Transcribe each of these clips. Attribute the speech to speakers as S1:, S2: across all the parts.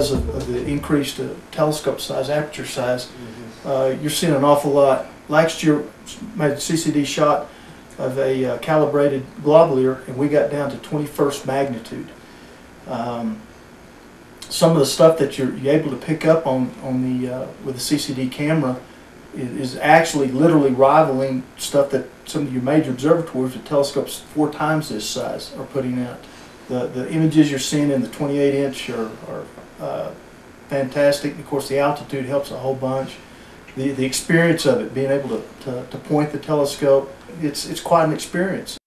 S1: Because of, of the increased uh, telescope size, aperture size, uh, you're seeing an awful lot. Last year, made a CCD shot of a uh, calibrated globular, and we got down to 21st magnitude. Um, some of the stuff that you're, you're able to pick up on on the uh, with the CCD camera is, is actually literally rivaling stuff that some of your major observatories with telescopes four times this size are putting out. The the images you're seeing in the 28 inch are, are fantastic. Of course, the altitude helps a whole bunch. The the experience of it, being able to, to, to point the telescope, it's it's quite an experience.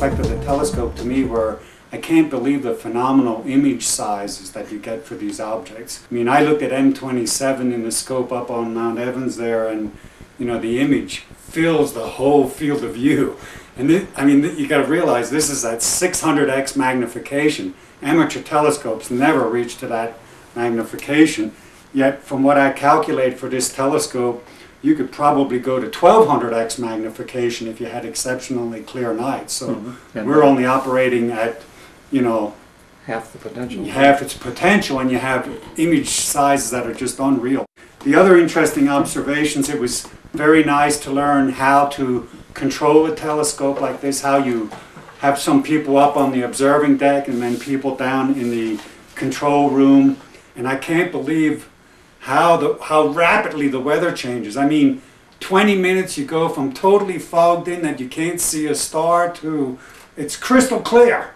S2: With respect the telescope to me were I can't believe the phenomenal image sizes that you get for these objects. I mean, I looked at M27 in the scope up on Mount Evans there, and you know the image fills the whole field of view. And thi- I mean, you got to realize this is at 600x magnification. Amateur telescopes never reach to that magnification. Yet, from what I calculate for this telescope, you could probably go to 1200x magnification if you had exceptionally clear nights. So
S3: Mhm.
S2: We're only operating at, you know,
S3: half the potential.
S2: half its potential, and you have image sizes that are just unreal. The other interesting observations, it was very nice to learn how to control a telescope like this, how you have some people up on the observing deck and then people down in the control room. And I can't believe how the how rapidly the weather changes. I mean, 20 minutes you go from totally fogged in that you can't see a star to it's crystal clear.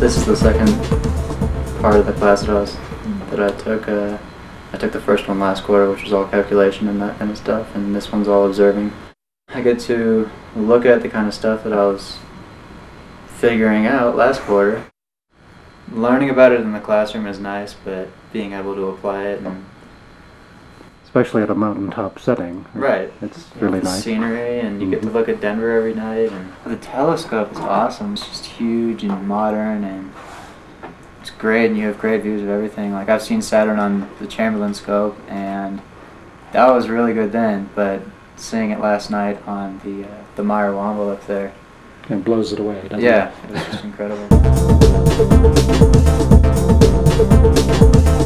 S4: This is the second part of the class that I was that I took. Uh, I took the first one last quarter, which was all calculation and that kind of stuff, and this one's all observing. I get to look at the kind of stuff that I was figuring out last quarter. Learning about it in the classroom is nice, but being able to apply it and
S3: Especially at a mountaintop setting.
S4: right,
S3: It's really
S4: the
S3: nice.
S4: scenery, and you get to
S3: Mhm.
S4: look at Denver every night. And the telescope is awesome. It's just huge and modern, and it's great. And you have great views of everything. Like I've seen Saturn on the Chamberlin scope, and that was really good then. But seeing it last night on the uh, the Meyer Womble up there,
S3: It blows it away, doesn't
S4: yeah,
S3: it?
S4: it was just incredible.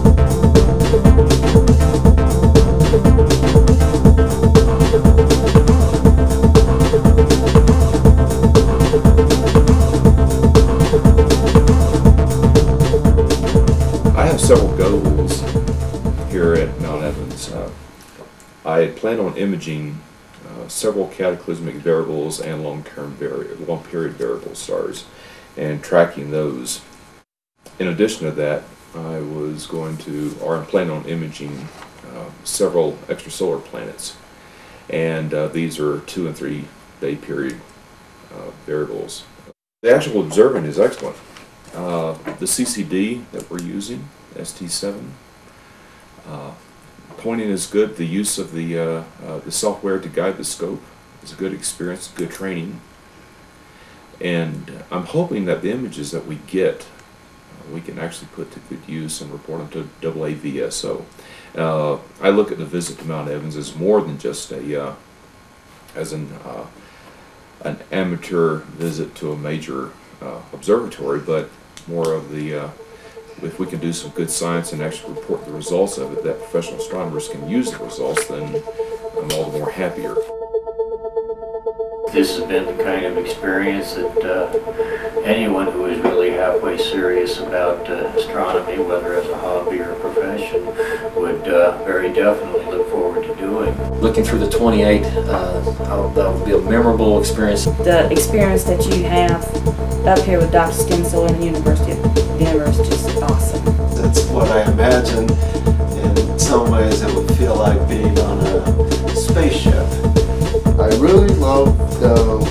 S5: Mount Evans. Uh, I plan on imaging uh, several cataclysmic variables and long-term long-period variable stars and tracking those. In addition to that, I was going to, or I'm planning on imaging uh, several extrasolar planets, and uh, these are two and three day period uh, variables. The actual observing is excellent. Uh, the CCD that we're using, ST7, uh, pointing is good. The use of the uh, uh, the software to guide the scope is a good experience, good training. And I'm hoping that the images that we get, uh, we can actually put to good use and report them to AAVSO. Uh, I look at the visit to Mount Evans as more than just a uh, as an uh, an amateur visit to a major observatory, but more of the, if we can do some good science and actually report the results of it, that professional astronomers can use the results, then I'm all the more happier.
S6: This has been the kind of experience that uh, anyone who is really halfway serious about uh, astronomy, whether as a hobby or a profession, would uh, very definitely look forward to doing.
S7: Looking through the 28, uh, I'll- that will be a memorable experience.
S8: the experience that you have up here with Dr. Stencel and the University of Denver is just awesome.
S9: That's what I imagine. In some ways, it would feel like being on a spaceship.
S10: I really love the